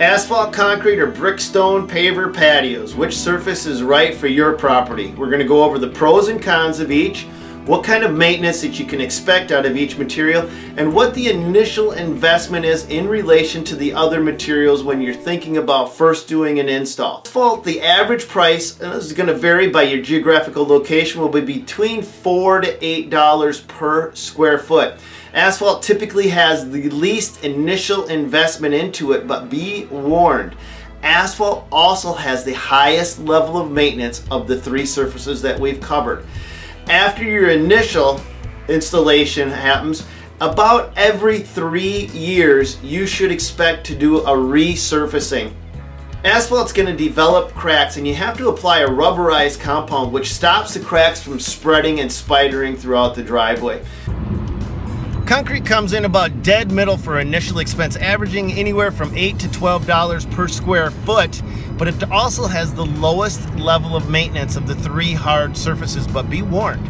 Asphalt concrete or brick stone paver patios. Which surface is right for your property? We're going to go over the pros and cons of each, what kind of maintenance that you can expect out of each material, and what the initial investment is in relation to the other materials when you're thinking about first doing an install. Asphalt, the average price, and this is going to vary by your geographical location, will be between 4 to $8 per square foot. Asphalt typically has the least initial investment into it, but be warned, asphalt also has the highest level of maintenance of the three surfaces that we've covered after your initial installation happens, about every three years, you should expect to do a resurfacing. Asphalt's going to develop cracks and you have to apply a rubberized compound which stops the cracks from spreading and spidering throughout the driveway. Concrete comes in about dead middle for initial expense, averaging anywhere from 8 to $12 per square foot but it also has the lowest level of maintenance of the three hard surfaces. But be warned,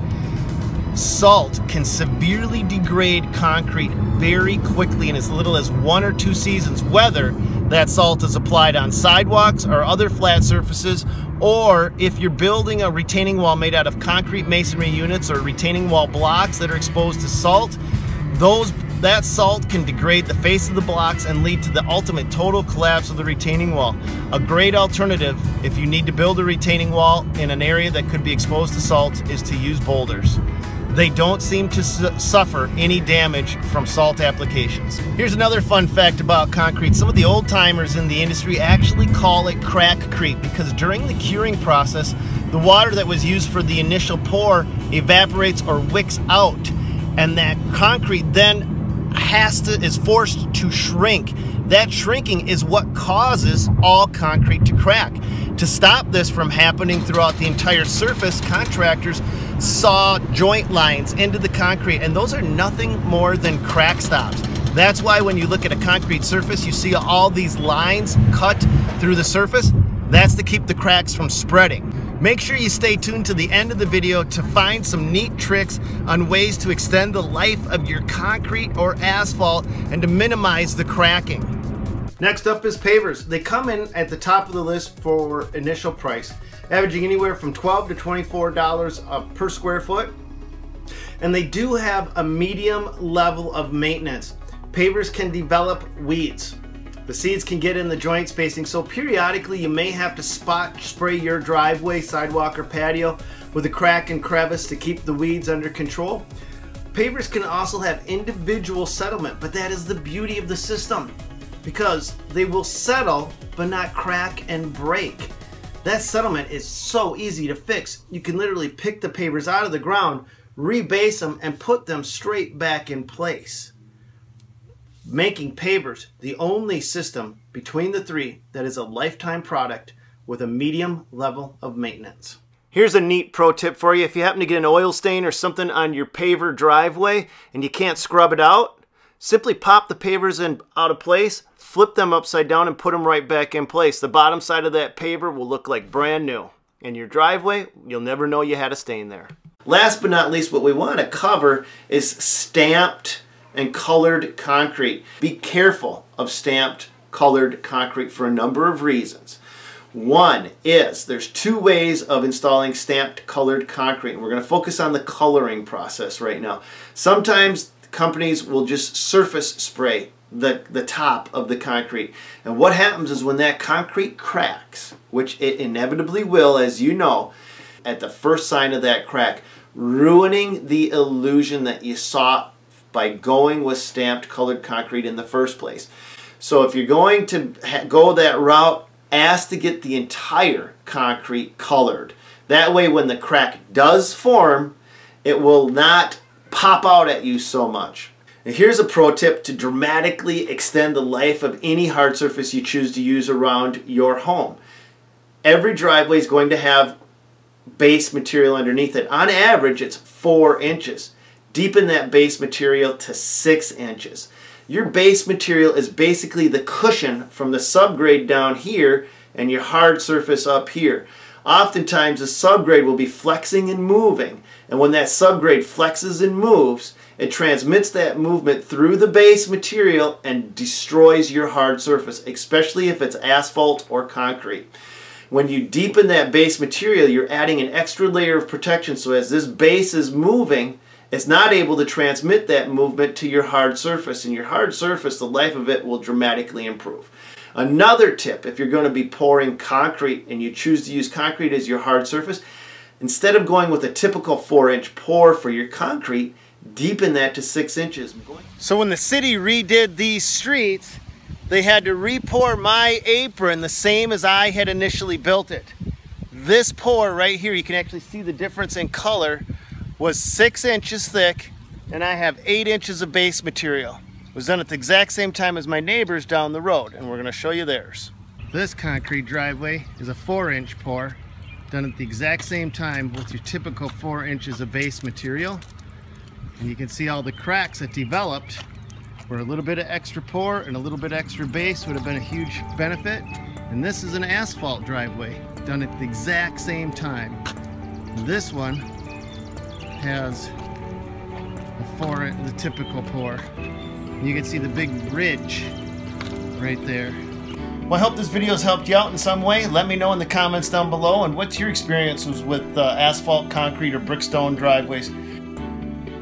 salt can severely degrade concrete very quickly in as little as one or two seasons, whether that salt is applied on sidewalks or other flat surfaces, or if you're building a retaining wall made out of concrete masonry units or retaining wall blocks that are exposed to salt, those that salt can degrade the face of the blocks and lead to the ultimate total collapse of the retaining wall. A great alternative if you need to build a retaining wall in an area that could be exposed to salt is to use boulders. They don't seem to su suffer any damage from salt applications. Here's another fun fact about concrete. Some of the old timers in the industry actually call it crackcrete because during the curing process, the water that was used for the initial pour evaporates or wicks out and that concrete then has to is forced to shrink. That shrinking is what causes all concrete to crack. To stop this from happening throughout the entire surface, contractors saw joint lines into the concrete, and those are nothing more than crack stops. That's why when you look at a concrete surface, you see all these lines cut through the surface. That's to keep the cracks from spreading. Make sure you stay tuned to the end of the video to find some neat tricks on ways to extend the life of your concrete or asphalt and to minimize the cracking. Next up is pavers. They come in at the top of the list for initial price, averaging anywhere from 12 to $24 per square foot. And they do have a medium level of maintenance. Pavers can develop weeds. The seeds can get in the joint spacing, so periodically you may have to spot spray your driveway, sidewalk, or patio with a crack and crevice to keep the weeds under control. Pavers can also have individual settlement, but that is the beauty of the system because they will settle but not crack and break. That settlement is so easy to fix. You can literally pick the pavers out of the ground, rebase them, and put them straight back in place making pavers the only system between the three that is a lifetime product with a medium level of maintenance. Here's a neat pro tip for you. If you happen to get an oil stain or something on your paver driveway and you can't scrub it out, simply pop the pavers in out of place, flip them upside down and put them right back in place. The bottom side of that paver will look like brand new. And your driveway, you'll never know you had a stain there. Last but not least, what we want to cover is stamped and colored concrete. Be careful of stamped colored concrete for a number of reasons. One is there's two ways of installing stamped colored concrete. We're going to focus on the coloring process right now. Sometimes companies will just surface spray the, the top of the concrete. And what happens is when that concrete cracks, which it inevitably will as you know, at the first sign of that crack, ruining the illusion that you saw by going with stamped colored concrete in the first place. So if you're going to go that route, ask to get the entire concrete colored. That way when the crack does form, it will not pop out at you so much. Now here's a pro tip to dramatically extend the life of any hard surface you choose to use around your home. Every driveway is going to have base material underneath it. On average, it's four inches. Deepen that base material to 6 inches. Your base material is basically the cushion from the subgrade down here and your hard surface up here. Oftentimes the subgrade will be flexing and moving and when that subgrade flexes and moves It transmits that movement through the base material and destroys your hard surface, especially if it's asphalt or concrete. When you deepen that base material, you're adding an extra layer of protection so as this base is moving, it's not able to transmit that movement to your hard surface. And your hard surface, the life of it will dramatically improve. Another tip, if you're going to be pouring concrete and you choose to use concrete as your hard surface, instead of going with a typical 4-inch pour for your concrete, deepen that to 6 inches. So when the city redid these streets, they had to re-pour my apron the same as I had initially built it. This pour right here, you can actually see the difference in color, was 6 inches thick and I have 8 inches of base material was done at the exact same time as my neighbors down the road and we're going to show you theirs. This concrete driveway is a 4 inch pour done at the exact same time with your typical 4 inches of base material and you can see all the cracks that developed where a little bit of extra pour and a little bit extra base would have been a huge benefit and this is an asphalt driveway done at the exact same time. This one has the, four, the typical pour you can see the big ridge right there. Well, I hope this video has helped you out in some way. Let me know in the comments down below. And what's your experiences with uh, asphalt, concrete, or brickstone driveways?